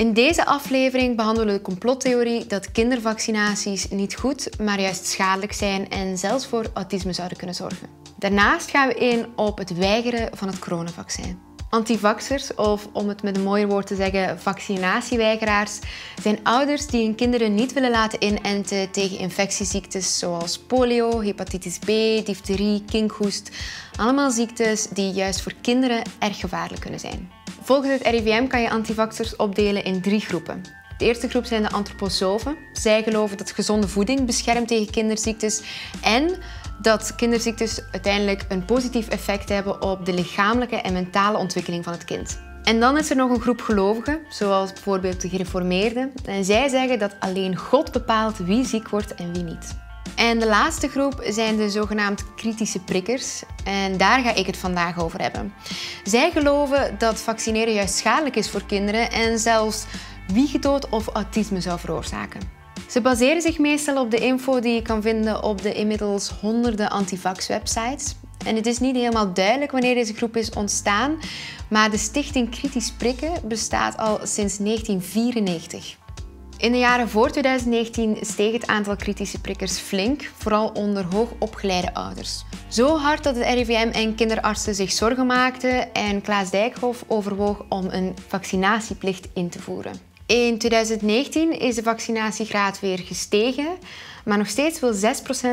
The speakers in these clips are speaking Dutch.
In deze aflevering behandelen we de complottheorie dat kindervaccinaties niet goed, maar juist schadelijk zijn en zelfs voor autisme zouden kunnen zorgen. Daarnaast gaan we in op het weigeren van het coronavaccin. Antivaxers, of om het met een mooier woord te zeggen, vaccinatieweigeraars, zijn ouders die hun kinderen niet willen laten inenten tegen infectieziektes zoals polio, hepatitis B, difterie, kinkhoest. Allemaal ziektes die juist voor kinderen erg gevaarlijk kunnen zijn. Volgens het RIVM kan je antivaxers opdelen in drie groepen. De eerste groep zijn de antroposofen. Zij geloven dat gezonde voeding beschermt tegen kinderziektes en dat kinderziektes uiteindelijk een positief effect hebben op de lichamelijke en mentale ontwikkeling van het kind. En dan is er nog een groep gelovigen, zoals bijvoorbeeld de gereformeerden. En zij zeggen dat alleen God bepaalt wie ziek wordt en wie niet. En de laatste groep zijn de zogenaamd kritische prikkers. En daar ga ik het vandaag over hebben. Zij geloven dat vaccineren juist schadelijk is voor kinderen en zelfs wiegedood of autisme zou veroorzaken. Ze baseren zich meestal op de info die je kan vinden op de inmiddels honderden antivax-websites. En het is niet helemaal duidelijk wanneer deze groep is ontstaan, maar de stichting Kritisch Prikken bestaat al sinds 1994. In de jaren voor 2019 steeg het aantal kritische prikkers flink, vooral onder hoogopgeleide ouders. Zo hard dat het RIVM en kinderartsen zich zorgen maakten en Klaas Dijkhoff overwoog om een vaccinatieplicht in te voeren. In 2019 is de vaccinatiegraad weer gestegen, maar nog steeds wil 6%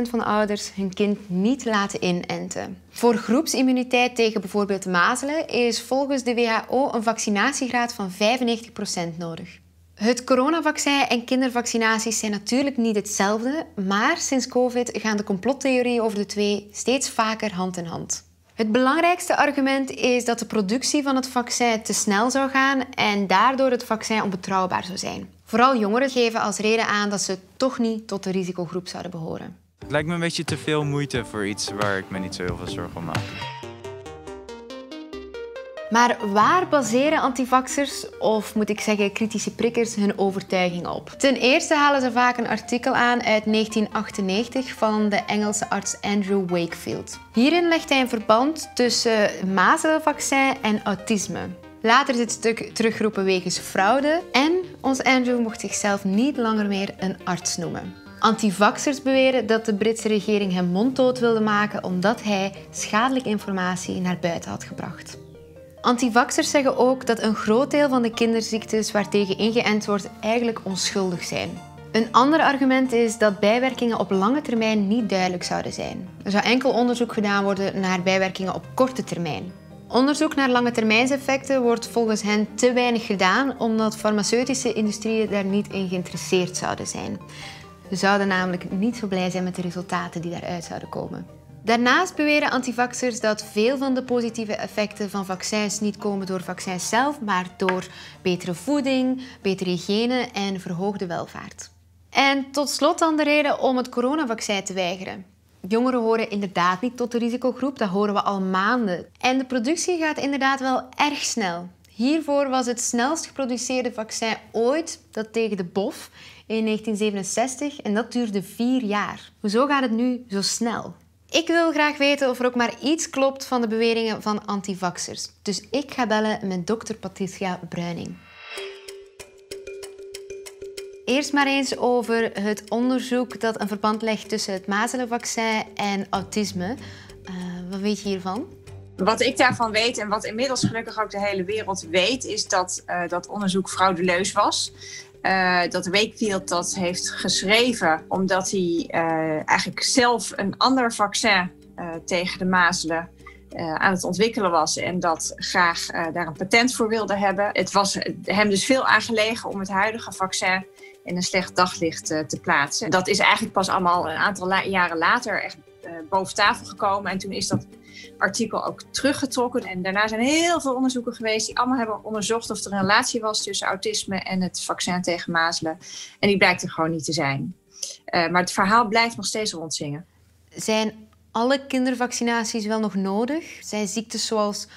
van de ouders hun kind niet laten inenten. Voor groepsimmuniteit tegen bijvoorbeeld mazelen is volgens de WHO een vaccinatiegraad van 95% nodig. Het coronavaccin en kindervaccinaties zijn natuurlijk niet hetzelfde, maar sinds COVID gaan de complottheorieën over de twee steeds vaker hand in hand. Het belangrijkste argument is dat de productie van het vaccin te snel zou gaan en daardoor het vaccin onbetrouwbaar zou zijn. Vooral jongeren geven als reden aan dat ze toch niet tot de risicogroep zouden behoren. Het lijkt me een beetje te veel moeite voor iets waar ik me niet zo heel veel zorgen om maak. Maar waar baseren antivaxers, of moet ik zeggen kritische prikkers, hun overtuiging op? Ten eerste halen ze vaak een artikel aan uit 1998 van de Engelse arts Andrew Wakefield. Hierin legt hij een verband tussen mazelenvaccin en autisme. Later is het stuk teruggeroepen wegens fraude en ons Andrew mocht zichzelf niet langer meer een arts noemen. Antivaxers beweren dat de Britse regering hem monddood wilde maken omdat hij schadelijke informatie naar buiten had gebracht. Antivaxers zeggen ook dat een groot deel van de kinderziektes waartegen ingeënt wordt eigenlijk onschuldig zijn. Een ander argument is dat bijwerkingen op lange termijn niet duidelijk zouden zijn. Er zou enkel onderzoek gedaan worden naar bijwerkingen op korte termijn. Onderzoek naar lange termijnseffecten wordt volgens hen te weinig gedaan omdat farmaceutische industrieën daar niet in geïnteresseerd zouden zijn. Ze zouden namelijk niet zo blij zijn met de resultaten die daaruit zouden komen. Daarnaast beweren antivaxers dat veel van de positieve effecten van vaccins niet komen door vaccins zelf, maar door betere voeding, betere hygiëne en verhoogde welvaart. En tot slot dan de reden om het coronavaccin te weigeren. Jongeren horen inderdaad niet tot de risicogroep, dat horen we al maanden. En de productie gaat inderdaad wel erg snel. Hiervoor was het snelst geproduceerde vaccin ooit dat tegen de BOF in 1967 en dat duurde vier jaar. Hoezo gaat het nu zo snel? Ik wil graag weten of er ook maar iets klopt van de beweringen van antivaxers. Dus ik ga bellen met dokter Patricia Bruining. Eerst maar eens over het onderzoek dat een verband legt tussen het mazelenvaccin en autisme. Uh, wat weet je hiervan? Wat ik daarvan weet en wat inmiddels gelukkig ook de hele wereld weet, is dat uh, dat onderzoek fraudeleus was. Uh, dat Wakefield dat heeft geschreven omdat hij uh, eigenlijk zelf een ander vaccin uh, tegen de mazelen aan het ontwikkelen was en dat graag daar een patent voor wilde hebben. Het was hem dus veel aangelegen om het huidige vaccin in een slecht daglicht te plaatsen. Dat is eigenlijk pas allemaal een aantal la jaren later echt boven tafel gekomen en toen is dat artikel ook teruggetrokken. En daarna zijn heel veel onderzoeken geweest die allemaal hebben onderzocht of er een relatie was tussen autisme en het vaccin tegen mazelen. En die blijkt er gewoon niet te zijn. Uh, maar het verhaal blijft nog steeds rondzingen. Zijn alle kindervaccinaties wel nog nodig? Zijn ziektes zoals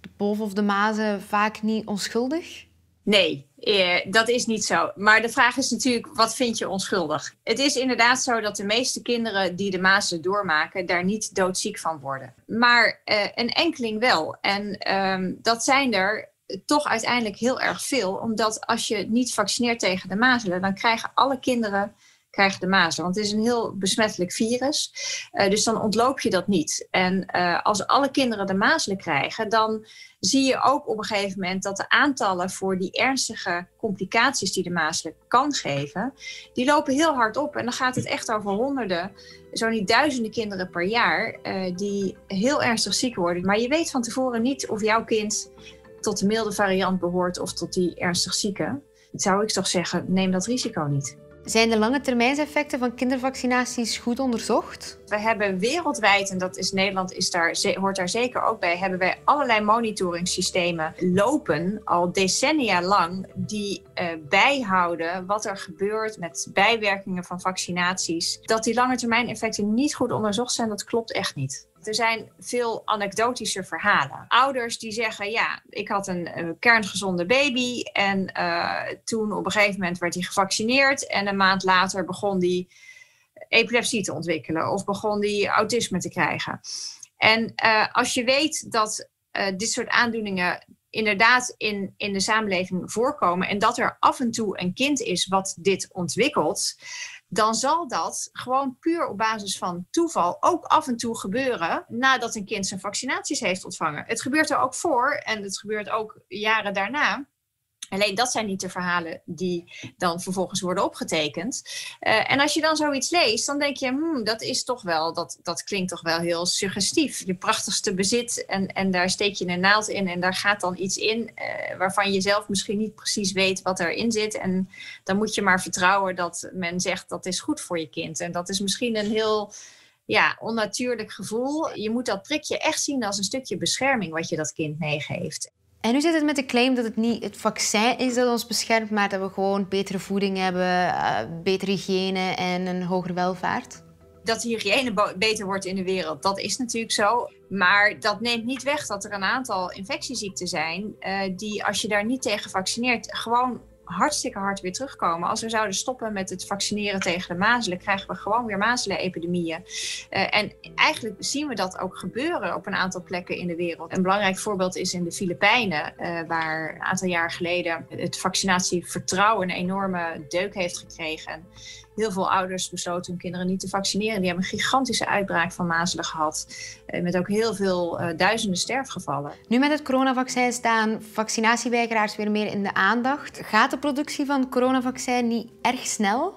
de boven of de mazen vaak niet onschuldig? Nee, eh, dat is niet zo. Maar de vraag is natuurlijk, wat vind je onschuldig? Het is inderdaad zo dat de meeste kinderen die de mazen doormaken, daar niet doodziek van worden. Maar uh, een enkeling wel. En um, dat zijn er toch uiteindelijk heel erg veel. Omdat als je niet vaccineert tegen de mazelen, dan krijgen alle kinderen krijgen de mazelen. Want het is een heel besmettelijk virus. Uh, dus dan ontloop je dat niet. En uh, als alle kinderen de mazelen krijgen, dan zie je ook op een gegeven moment dat de aantallen voor die ernstige complicaties die de mazelen kan geven, die lopen heel hard op. En dan gaat het echt over honderden, zo niet duizenden kinderen per jaar uh, die heel ernstig ziek worden. Maar je weet van tevoren niet of jouw kind tot de milde variant behoort of tot die ernstig zieke. Zou ik toch zeggen, neem dat risico niet. Zijn de lange termijnseffecten van kindervaccinaties goed onderzocht? We hebben wereldwijd, en dat is Nederland is daar, hoort daar zeker ook bij, hebben wij allerlei monitoringssystemen lopen al decennia lang die uh, bijhouden wat er gebeurt met bijwerkingen van vaccinaties. Dat die lange termijn effecten niet goed onderzocht zijn, dat klopt echt niet. Er zijn veel anekdotische verhalen. Ouders die zeggen: Ja, ik had een, kerngezonde baby. En uh, toen op een gegeven moment werd hij gevaccineerd. En een maand later begon hij epilepsie te ontwikkelen. Of begon hij autisme te krijgen. En uh, als je weet dat dit soort aandoeningen inderdaad in, in de samenleving voorkomen. En dat er af en toe een kind is wat dit ontwikkelt dan zal dat gewoon puur op basis van toeval ook af en toe gebeuren nadat een kind zijn vaccinaties heeft ontvangen. Het gebeurt er ook voor en het gebeurt ook jaren daarna. Alleen dat zijn niet de verhalen die dan vervolgens worden opgetekend. Uh, en als je dan zoiets leest, dan denk je, hmm, dat is toch wel, dat, dat klinkt toch wel heel suggestief. Je prachtigste bezit en, en daar steek je een naald in en daar gaat dan iets in uh, waarvan je zelf misschien niet precies weet wat erin zit. En dan moet je maar vertrouwen dat men zegt dat is goed voor je kind. En dat is misschien een heel ja, onnatuurlijk gevoel. Je moet dat prikje echt zien als een stukje bescherming wat je dat kind meegeeft. En nu zit het met de claim dat het niet het vaccin is dat ons beschermt, maar dat we gewoon betere voeding hebben, uh, betere hygiëne en een hogere welvaart. Dat de hygiëne beter wordt in de wereld, dat is natuurlijk zo. Maar dat neemt niet weg dat er een aantal infectieziekten zijn uh, die, als je daar niet tegen vaccineert, gewoon hartstikke hard weer terugkomen. Als we zouden stoppen met het vaccineren tegen de mazelen, krijgen we gewoon weer mazelenepidemieën. Uh, en eigenlijk zien we dat ook gebeuren op een aantal plekken in de wereld. Een belangrijk voorbeeld is in de Filipijnen, uh, waar een aantal jaar geleden het vaccinatievertrouwen een enorme deuk heeft gekregen heel veel ouders besloten hun kinderen niet te vaccineren. Die hebben een gigantische uitbraak van mazelen gehad. Eh, met ook heel veel uh, duizenden sterfgevallen. Nu met het coronavaccin staan vaccinatieweigeraars weer meer in de aandacht. Gaat de productie van het coronavaccin niet erg snel?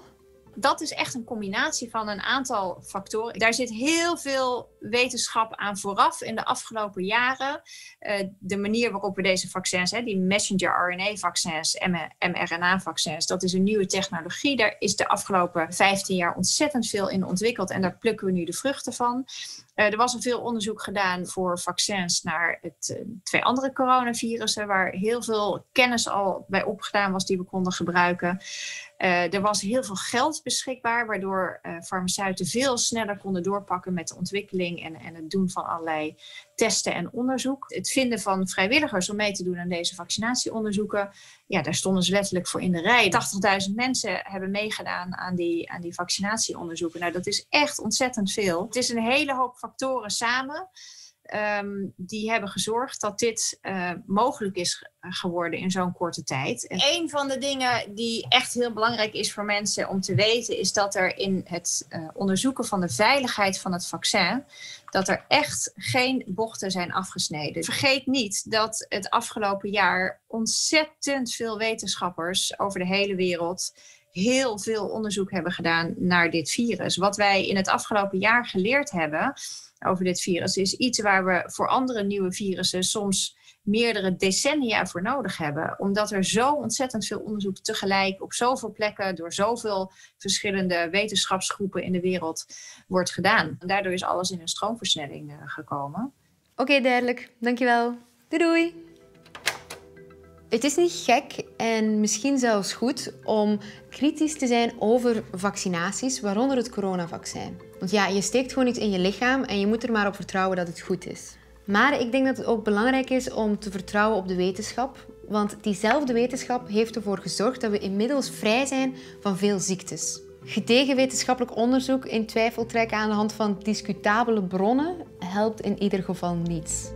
dat is echt een combinatie van een aantal factoren. Daar zit heel veel wetenschap aan vooraf in de afgelopen jaren. Uh, de manier waarop we deze vaccins, hè, die messenger RNA-vaccins, mRNA-vaccins, dat is een nieuwe technologie. Daar is de afgelopen 15 jaar ontzettend veel in ontwikkeld en daar plukken we nu de vruchten van. Uh, er was een veel onderzoek gedaan voor vaccins naar het uh, twee andere coronavirussen, waar heel veel kennis al bij opgedaan was die we konden gebruiken. Er was heel veel geld beschikbaar, waardoor farmaceuten veel sneller konden doorpakken met de ontwikkeling en, en het doen van allerlei testen en onderzoek. Het vinden van vrijwilligers om mee te doen aan deze vaccinatieonderzoeken, ja, daar stonden ze letterlijk voor in de rij. 80.000 mensen hebben meegedaan aan die, aan die vaccinatieonderzoeken. Nou, dat is echt ontzettend veel. Het is een hele hoop factoren samen. Um, die hebben gezorgd dat dit uh, mogelijk is geworden in zo'n korte tijd. En een van de dingen die echt heel belangrijk is voor mensen om te weten, is dat er in het uh, onderzoeken van de veiligheid van het vaccin, dat er echt geen bochten zijn afgesneden. Vergeet niet dat het afgelopen jaar ontzettend veel wetenschappers over de hele wereld heel veel onderzoek hebben gedaan naar dit virus. Wat wij in het afgelopen jaar geleerd hebben over dit virus is iets waar we voor andere nieuwe virussen soms meerdere decennia voor nodig hebben. Omdat er zo ontzettend veel onderzoek tegelijk op zoveel plekken door zoveel verschillende wetenschapsgroepen in de wereld wordt gedaan. En daardoor is alles in een stroomversnelling uh, gekomen. Oké, okay, duidelijk. Dankjewel. Doei doei. Het is niet gek en misschien zelfs goed om kritisch te zijn over vaccinaties, waaronder het coronavaccin. Want ja, je steekt gewoon iets in je lichaam en je moet er maar op vertrouwen dat het goed is. Maar ik denk dat het ook belangrijk is om te vertrouwen op de wetenschap. Want diezelfde wetenschap heeft ervoor gezorgd dat we inmiddels vrij zijn van veel ziektes. Gedegen wetenschappelijk onderzoek in twijfel trekken aan de hand van discutabele bronnen helpt in ieder geval niets.